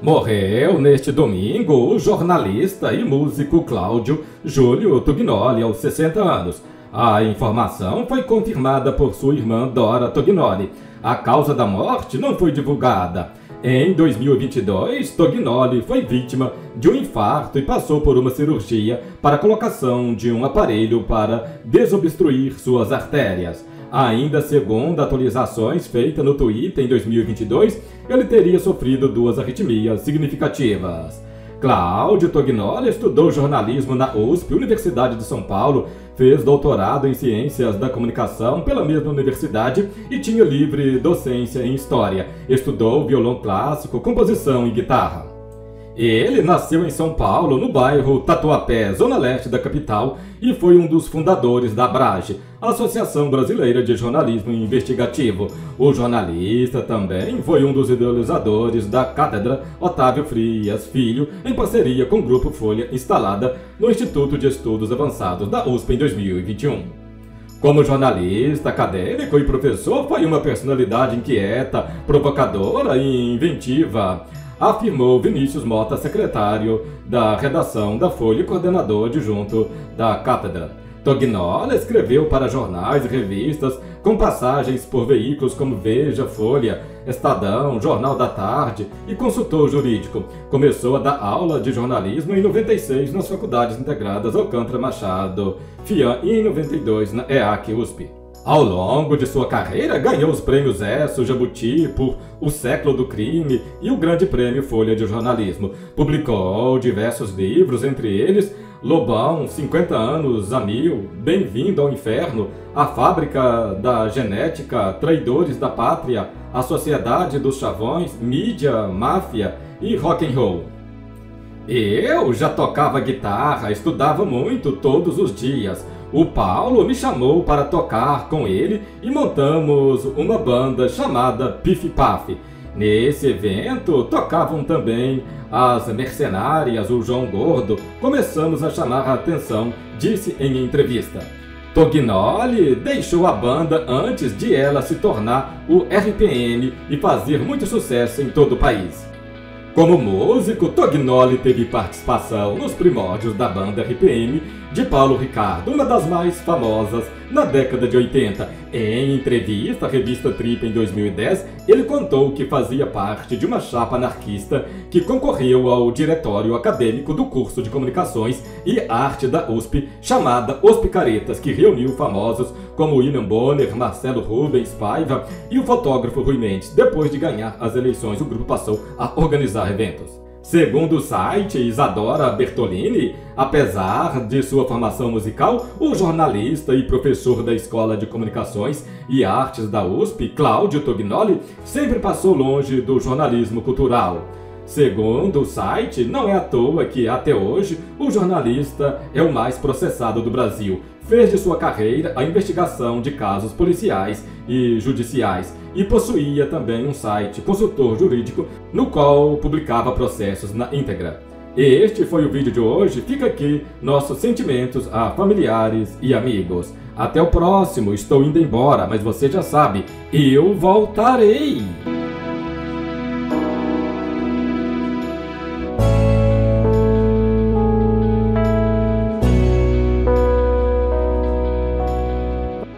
Morreu neste domingo o jornalista e músico Cláudio Júlio Tugnoli, aos 60 anos. A informação foi confirmada por sua irmã Dora Tognoli. A causa da morte não foi divulgada. Em 2022, Tognoli foi vítima de um infarto e passou por uma cirurgia para a colocação de um aparelho para desobstruir suas artérias. Ainda segundo atualizações feitas no Twitter em 2022, ele teria sofrido duas arritmias significativas. Cláudio Tognoli estudou jornalismo na USP, Universidade de São Paulo, fez doutorado em Ciências da Comunicação pela mesma universidade e tinha livre docência em História. Estudou violão clássico, composição e guitarra. Ele nasceu em São Paulo, no bairro Tatuapé, zona leste da capital, e foi um dos fundadores da Abrage, Associação Brasileira de Jornalismo Investigativo. O jornalista também foi um dos idealizadores da Cátedra Otávio Frias Filho, em parceria com o Grupo Folha, instalada no Instituto de Estudos Avançados da USP em 2021. Como jornalista, acadêmico e professor, foi uma personalidade inquieta, provocadora e inventiva afirmou Vinícius Mota, secretário da redação da Folha e coordenador adjunto da cátedra. Tognola escreveu para jornais e revistas, com passagens por veículos como Veja, Folha, Estadão, Jornal da Tarde e consultor jurídico. Começou a dar aula de jornalismo em 96 nas Faculdades Integradas Alcântara Machado, FIAM e em 92 na EAC USP. Ao longo de sua carreira, ganhou os prêmios ESSO, Jabuti por O Século do Crime e o Grande Prêmio Folha de Jornalismo. Publicou diversos livros, entre eles Lobão, 50 anos a mil, Bem-vindo ao Inferno, A Fábrica da Genética, Traidores da Pátria, A Sociedade dos Chavões, Mídia, Máfia e Rock and Roll. Eu já tocava guitarra, estudava muito todos os dias. O Paulo me chamou para tocar com ele e montamos uma banda chamada Pif Paf. Nesse evento tocavam também as mercenárias, o João Gordo. Começamos a chamar a atenção, disse em entrevista. Tognoli deixou a banda antes de ela se tornar o RPM e fazer muito sucesso em todo o país. Como músico, Tognoli teve participação nos primórdios da banda RPM de Paulo Ricardo, uma das mais famosas na década de 80. Em entrevista à revista Trip em 2010, ele contou que fazia parte de uma chapa anarquista que concorreu ao diretório acadêmico do curso de Comunicações e Arte da USP, chamada Os Picaretas, que reuniu famosos como William Bonner, Marcelo Rubens Paiva e o fotógrafo Rui Mendes. Depois de ganhar as eleições, o grupo passou a organizar eventos. Segundo o site Isadora Bertolini, apesar de sua formação musical, o jornalista e professor da Escola de Comunicações e Artes da USP, Cláudio Tognoli, sempre passou longe do jornalismo cultural. Segundo o site, não é à toa que, até hoje, o jornalista é o mais processado do Brasil, fez de sua carreira a investigação de casos policiais e judiciais e possuía também um site consultor jurídico no qual publicava processos na íntegra. Este foi o vídeo de hoje. Fica aqui nossos sentimentos a familiares e amigos. Até o próximo. Estou indo embora, mas você já sabe, eu voltarei.